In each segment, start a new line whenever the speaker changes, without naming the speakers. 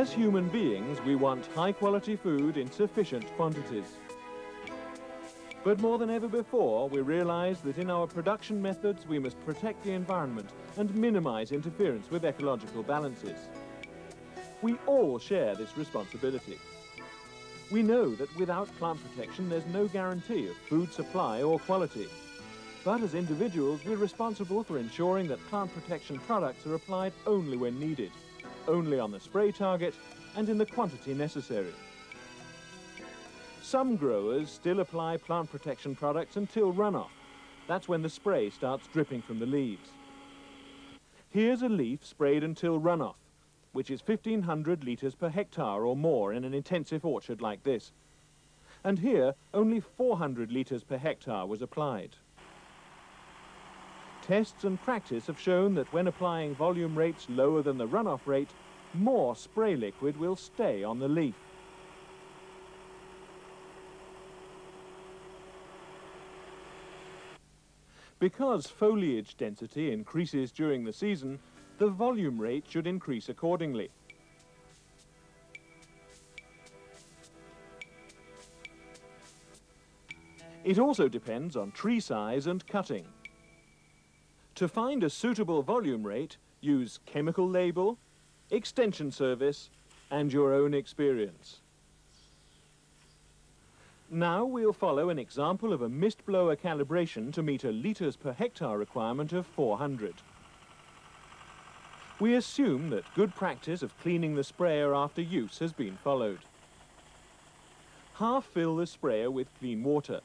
As human beings, we want high-quality food in sufficient quantities. But more than ever before, we realize that in our production methods, we must protect the environment and minimize interference with ecological balances. We all share this responsibility. We know that without plant protection, there's no guarantee of food supply or quality. But as individuals, we're responsible for ensuring that plant protection products are applied only when needed only on the spray target and in the quantity necessary. Some growers still apply plant protection products until runoff. That's when the spray starts dripping from the leaves. Here's a leaf sprayed until runoff, which is 1,500 litres per hectare or more in an intensive orchard like this. And here, only 400 litres per hectare was applied. Tests and practice have shown that when applying volume rates lower than the runoff rate, more spray liquid will stay on the leaf. Because foliage density increases during the season, the volume rate should increase accordingly. It also depends on tree size and cutting. To find a suitable volume rate, use chemical label, extension service and your own experience. Now we'll follow an example of a mist blower calibration to meet a litres per hectare requirement of 400. We assume that good practice of cleaning the sprayer after use has been followed. Half fill the sprayer with clean water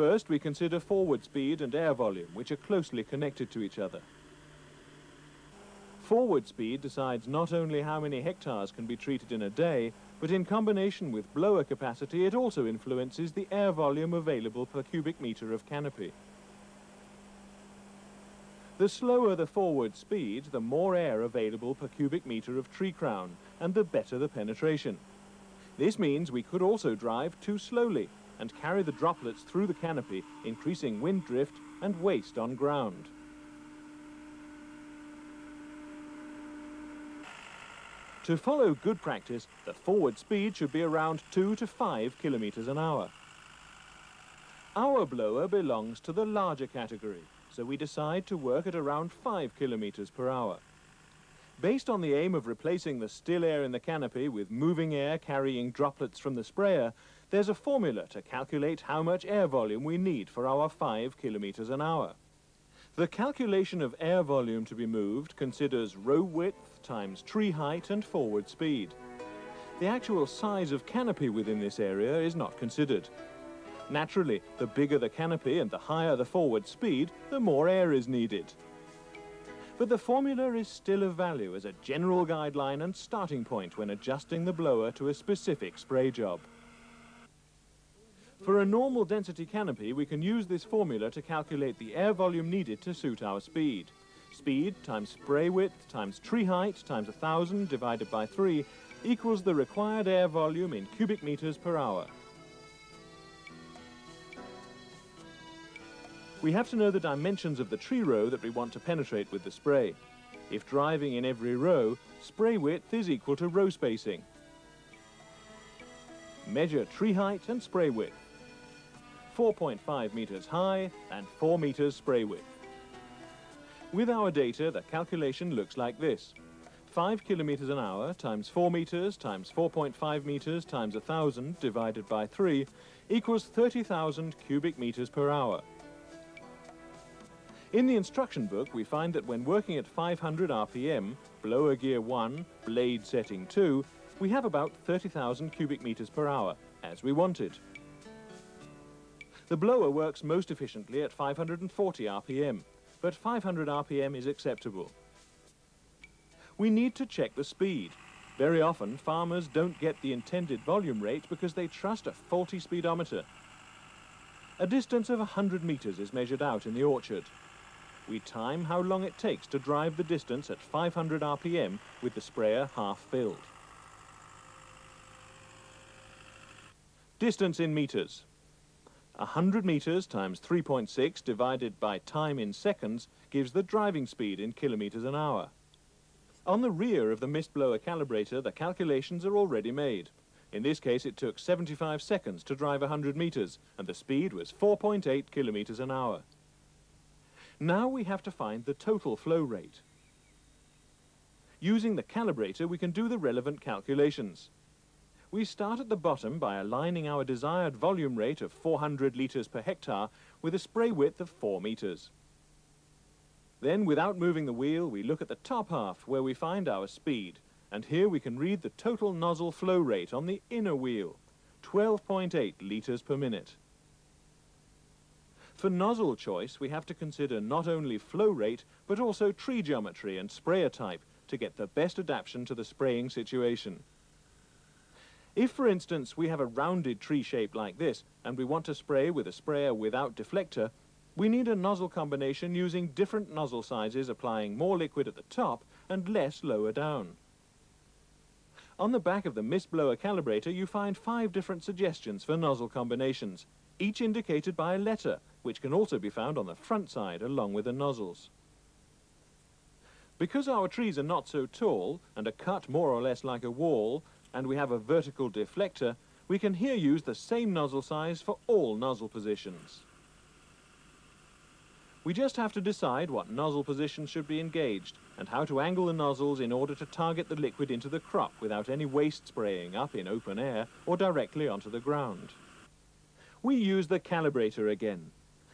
First, we consider forward speed and air volume, which are closely connected to each other. Forward speed decides not only how many hectares can be treated in a day, but in combination with blower capacity, it also influences the air volume available per cubic metre of canopy. The slower the forward speed, the more air available per cubic metre of tree crown, and the better the penetration. This means we could also drive too slowly, and carry the droplets through the canopy, increasing wind drift and waste on ground. To follow good practice, the forward speed should be around 2 to 5 kilometers an hour. Our blower belongs to the larger category, so we decide to work at around 5 kilometers per hour. Based on the aim of replacing the still air in the canopy with moving air carrying droplets from the sprayer, there's a formula to calculate how much air volume we need for our 5 kilometers an hour. The calculation of air volume to be moved considers row width times tree height and forward speed. The actual size of canopy within this area is not considered. Naturally, the bigger the canopy and the higher the forward speed, the more air is needed. But the formula is still of value as a general guideline and starting point when adjusting the blower to a specific spray job. For a normal density canopy, we can use this formula to calculate the air volume needed to suit our speed. Speed times spray width times tree height times 1,000 divided by 3 equals the required air volume in cubic meters per hour. We have to know the dimensions of the tree row that we want to penetrate with the spray. If driving in every row, spray width is equal to row spacing. Measure tree height and spray width. 4.5 metres high and 4 metres spray width. With our data, the calculation looks like this. 5 kilometres an hour times 4 metres times 4.5 metres times 1,000 divided by 3 equals 30,000 cubic metres per hour. In the instruction book, we find that when working at 500 RPM, blower gear 1, blade setting 2, we have about 30,000 cubic metres per hour, as we wanted. The blower works most efficiently at 540 RPM, but 500 RPM is acceptable. We need to check the speed. Very often, farmers don't get the intended volume rate because they trust a faulty speedometer. A distance of 100 metres is measured out in the orchard. We time how long it takes to drive the distance at 500 RPM with the sprayer half filled. Distance in metres. 100 metres times 3.6 divided by time in seconds gives the driving speed in kilometres an hour. On the rear of the mist blower calibrator, the calculations are already made. In this case, it took 75 seconds to drive 100 metres, and the speed was 4.8 kilometres an hour. Now we have to find the total flow rate. Using the calibrator, we can do the relevant calculations. We start at the bottom by aligning our desired volume rate of 400 litres per hectare with a spray width of 4 metres. Then, without moving the wheel, we look at the top half where we find our speed, and here we can read the total nozzle flow rate on the inner wheel, 12.8 litres per minute. For nozzle choice, we have to consider not only flow rate, but also tree geometry and sprayer type to get the best adaptation to the spraying situation. If, for instance, we have a rounded tree shape like this, and we want to spray with a sprayer without deflector, we need a nozzle combination using different nozzle sizes applying more liquid at the top and less lower down. On the back of the mist blower calibrator you find five different suggestions for nozzle combinations, each indicated by a letter, which can also be found on the front side along with the nozzles. Because our trees are not so tall and are cut more or less like a wall, and we have a vertical deflector, we can here use the same nozzle size for all nozzle positions. We just have to decide what nozzle position should be engaged and how to angle the nozzles in order to target the liquid into the crop without any waste spraying up in open air or directly onto the ground. We use the calibrator again.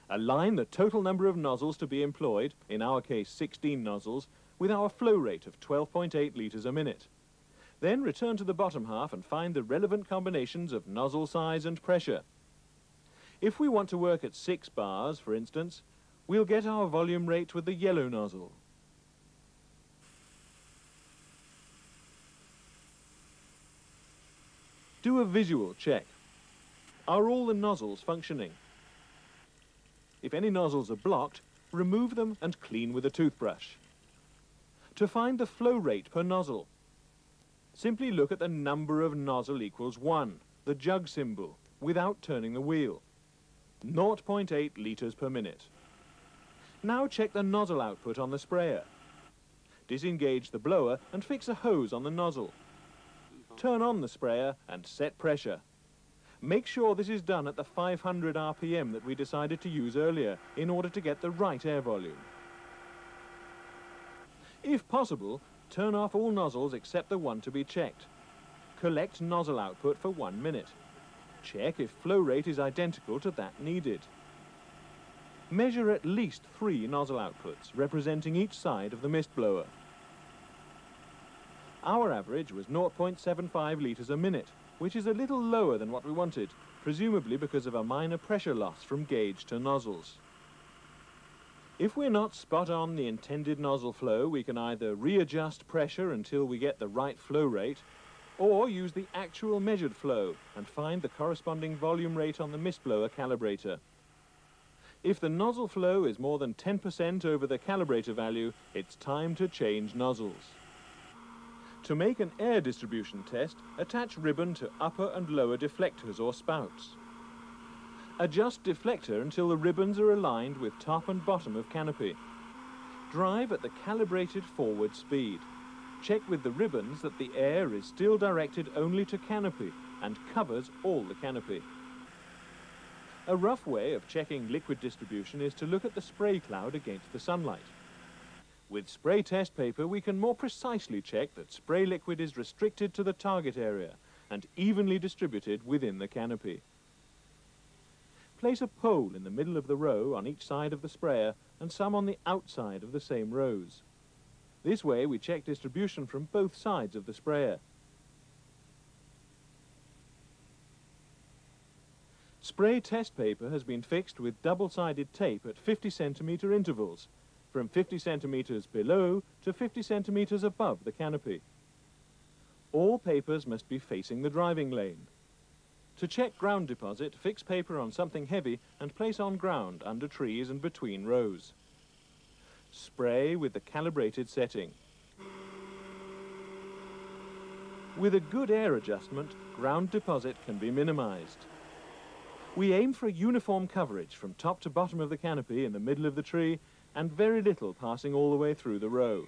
Align the total number of nozzles to be employed, in our case 16 nozzles, with our flow rate of 12.8 litres a minute. Then return to the bottom half and find the relevant combinations of nozzle size and pressure. If we want to work at 6 bars, for instance, we'll get our volume rate with the yellow nozzle. Do a visual check. Are all the nozzles functioning? If any nozzles are blocked, remove them and clean with a toothbrush. To find the flow rate per nozzle, simply look at the number of nozzle equals 1, the jug symbol, without turning the wheel. 0.8 litres per minute. Now check the nozzle output on the sprayer. Disengage the blower and fix a hose on the nozzle. Turn on the sprayer and set pressure. Make sure this is done at the 500 RPM that we decided to use earlier in order to get the right air volume. If possible, turn off all nozzles except the one to be checked. Collect nozzle output for one minute. Check if flow rate is identical to that needed. Measure at least three nozzle outputs, representing each side of the mist blower. Our average was 0.75 litres a minute, which is a little lower than what we wanted, presumably because of a minor pressure loss from gauge to nozzles. If we're not spot on the intended nozzle flow, we can either readjust pressure until we get the right flow rate, or use the actual measured flow and find the corresponding volume rate on the mist blower calibrator. If the nozzle flow is more than 10% over the calibrator value, it's time to change nozzles. To make an air distribution test, attach ribbon to upper and lower deflectors or spouts. Adjust deflector until the ribbons are aligned with top and bottom of canopy. Drive at the calibrated forward speed. Check with the ribbons that the air is still directed only to canopy and covers all the canopy. A rough way of checking liquid distribution is to look at the spray cloud against the sunlight. With spray test paper, we can more precisely check that spray liquid is restricted to the target area and evenly distributed within the canopy. Place a pole in the middle of the row on each side of the sprayer and some on the outside of the same rows. This way we check distribution from both sides of the sprayer. Spray test paper has been fixed with double-sided tape at 50 centimetre intervals, from 50 centimetres below to 50 centimetres above the canopy. All papers must be facing the driving lane. To check ground deposit, fix paper on something heavy and place on ground under trees and between rows. Spray with the calibrated setting. With a good air adjustment, ground deposit can be minimized. We aim for a uniform coverage from top to bottom of the canopy in the middle of the tree and very little passing all the way through the row.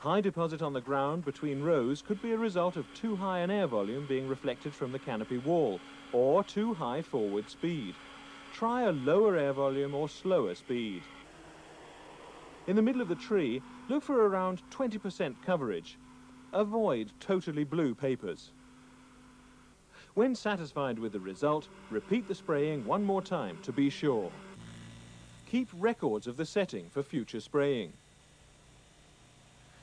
High deposit on the ground between rows could be a result of too high an air volume being reflected from the canopy wall, or too high forward speed. Try a lower air volume or slower speed. In the middle of the tree, look for around 20% coverage. Avoid totally blue papers. When satisfied with the result, repeat the spraying one more time to be sure. Keep records of the setting for future spraying.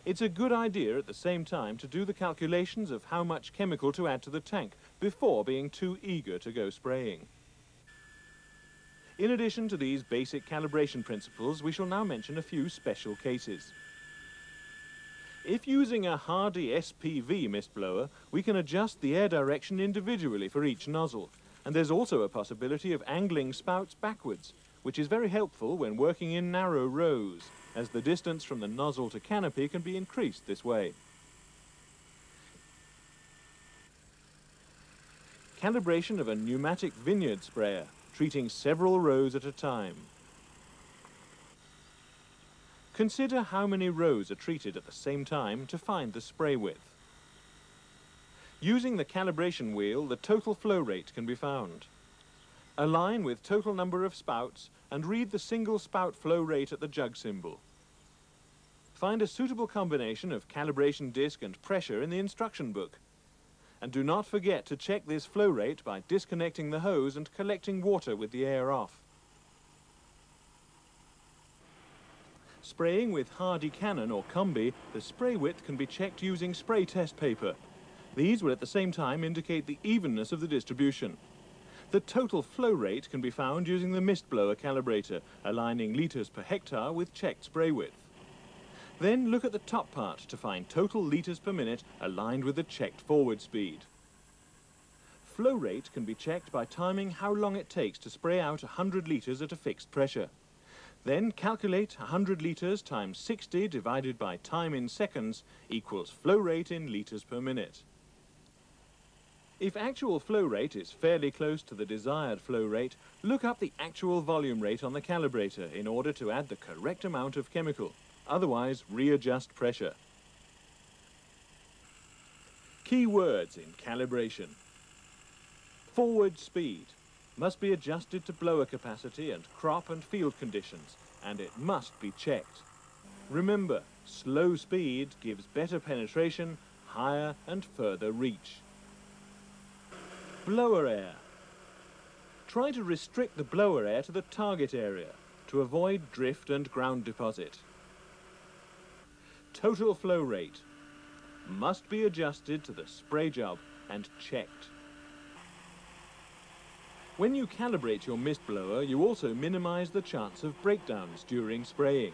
It's a good idea at the same time to do the calculations of how much chemical to add to the tank before being too eager to go spraying. In addition to these basic calibration principles, we shall now mention a few special cases. If using a HARDI SPV mist blower, we can adjust the air direction individually for each nozzle, and there's also a possibility of angling spouts backwards, which is very helpful when working in narrow rows as the distance from the nozzle to canopy can be increased this way. Calibration of a pneumatic vineyard sprayer, treating several rows at a time. Consider how many rows are treated at the same time to find the spray width. Using the calibration wheel, the total flow rate can be found. Align with total number of spouts and read the single spout flow rate at the jug symbol. Find a suitable combination of calibration disc and pressure in the instruction book. And do not forget to check this flow rate by disconnecting the hose and collecting water with the air off. Spraying with HARDI Cannon or Combi, the spray width can be checked using spray test paper. These will at the same time indicate the evenness of the distribution. The total flow rate can be found using the mist blower calibrator, aligning litres per hectare with checked spray width. Then look at the top part to find total litres per minute aligned with the checked forward speed. Flow rate can be checked by timing how long it takes to spray out 100 litres at a fixed pressure. Then calculate 100 litres times 60 divided by time in seconds equals flow rate in litres per minute. If actual flow rate is fairly close to the desired flow rate, look up the actual volume rate on the calibrator in order to add the correct amount of chemical. Otherwise, readjust pressure. Key words in calibration. Forward speed must be adjusted to blower capacity and crop and field conditions, and it must be checked. Remember, slow speed gives better penetration, higher and further reach. Blower air. Try to restrict the blower air to the target area to avoid drift and ground deposit. Total flow rate must be adjusted to the spray job and checked. When you calibrate your mist blower, you also minimize the chance of breakdowns during spraying,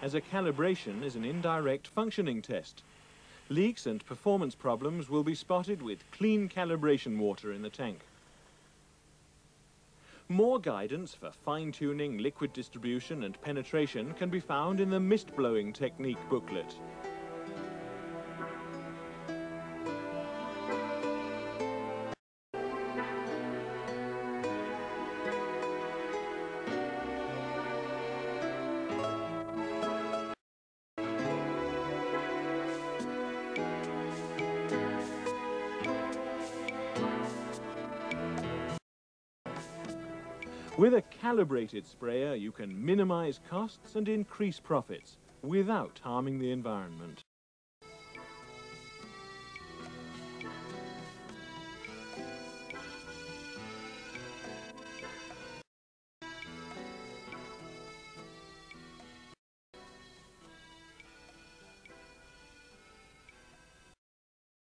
as a calibration is an indirect functioning test Leaks and performance problems will be spotted with clean calibration water in the tank. More guidance for fine-tuning liquid distribution and penetration can be found in the mist blowing technique booklet. With a calibrated sprayer, you can minimize costs and increase profits without harming the environment.